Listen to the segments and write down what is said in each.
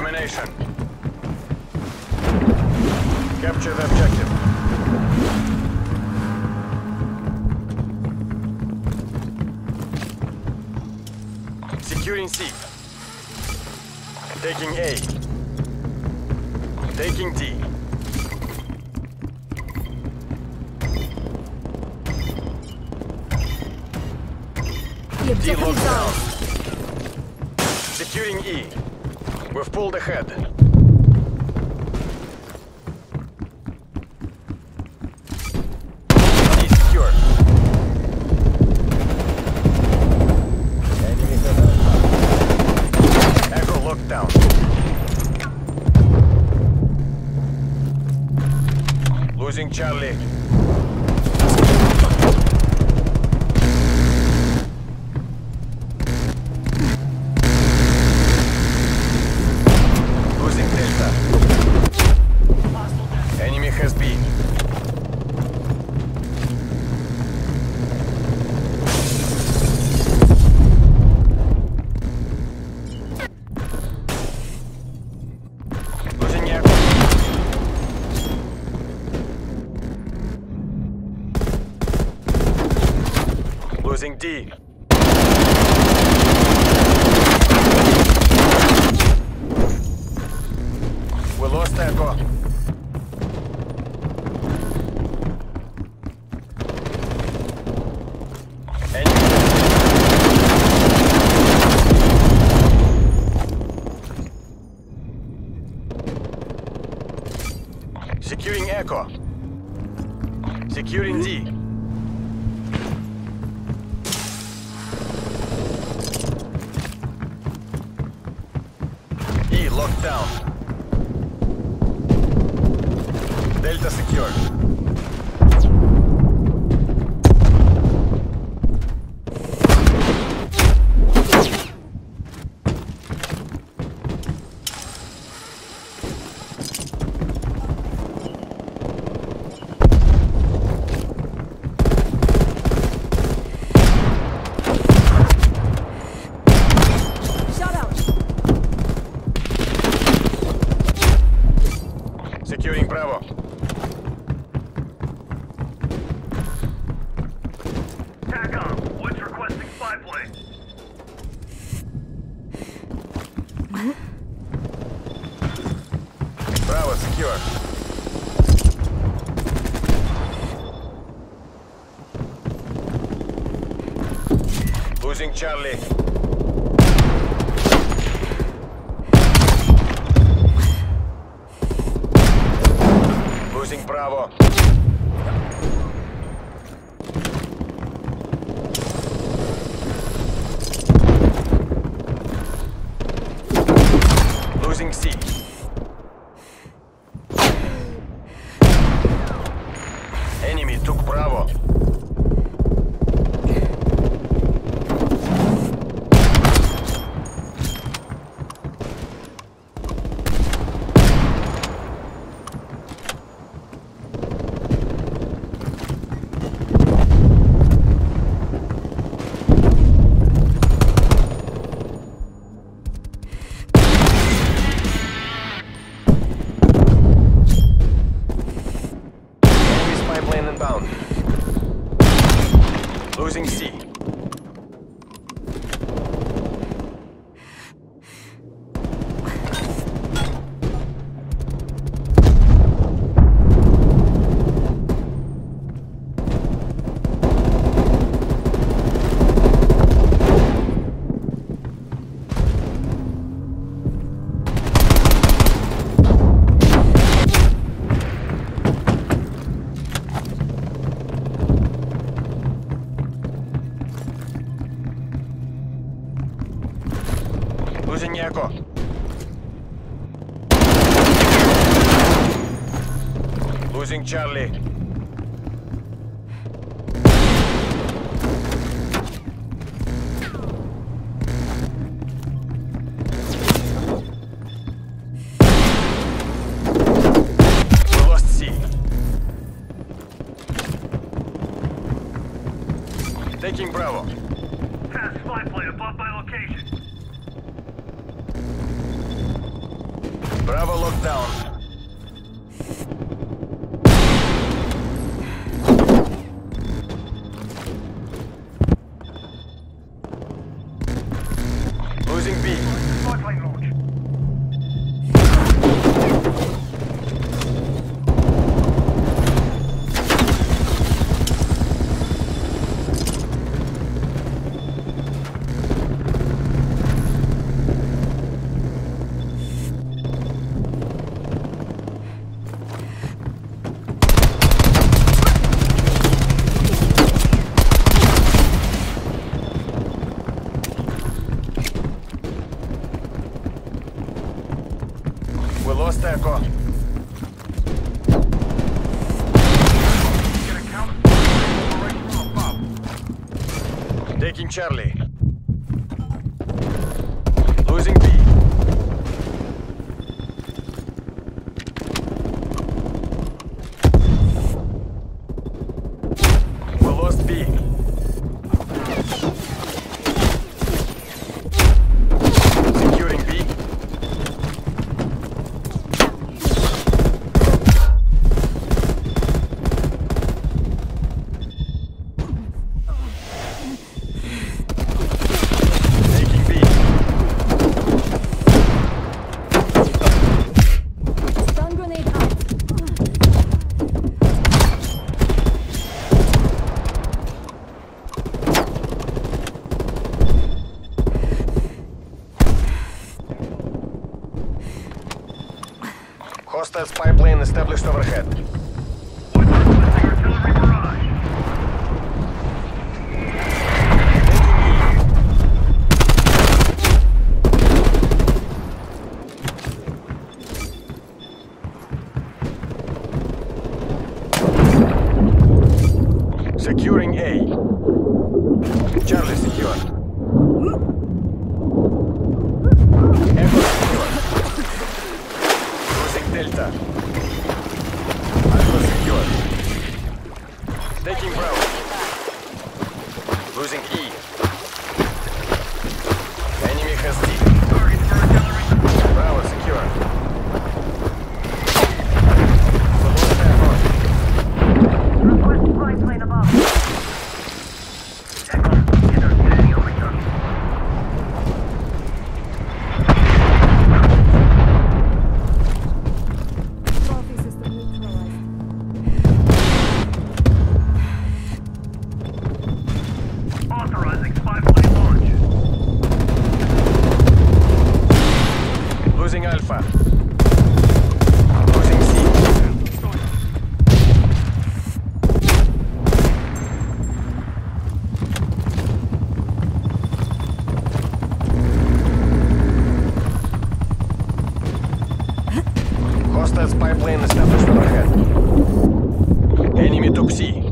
Domination. Capture the objective. Securing C. Taking A. Taking D. The objective is down. ours. Securing E. We've pulled ahead. Charlie. Losing D. We lost Echo. Securing Echo. Securing D. down. Delta secure. Shut out. Securing Bravo. TACOM, Woods requesting spy plane. Bravo secure. Losing Charlie. Losing Bravo. Losing C. Losing Charlie. Taking Bravo. Fast spy plane above my location. Bravo locked down. Стеко. Taking Charlie. Taking Bravo. Losing E. spy plane established overhead. Enemy Top C.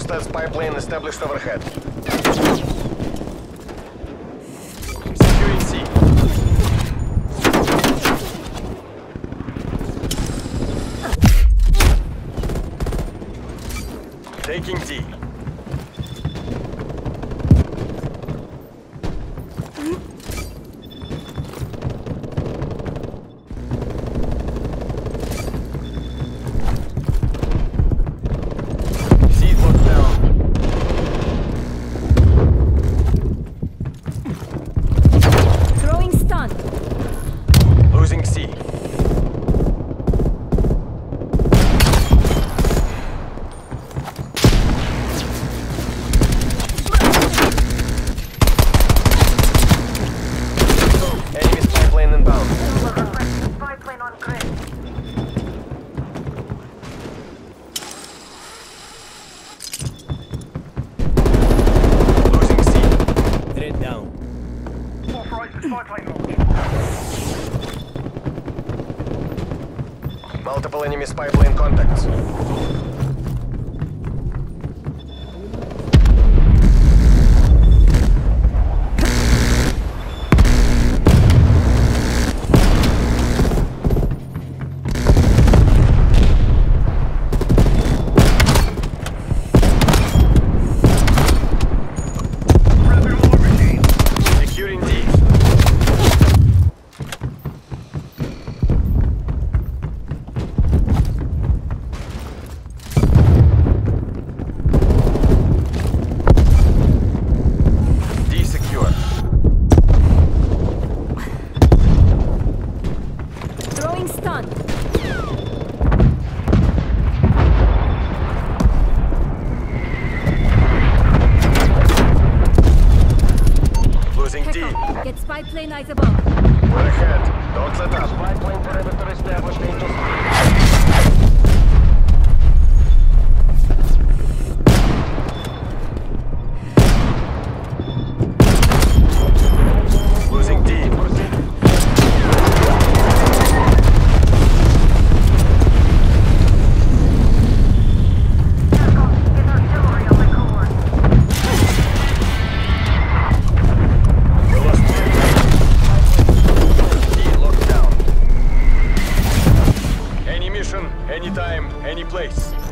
spy plane established overhead. Anytime, any place.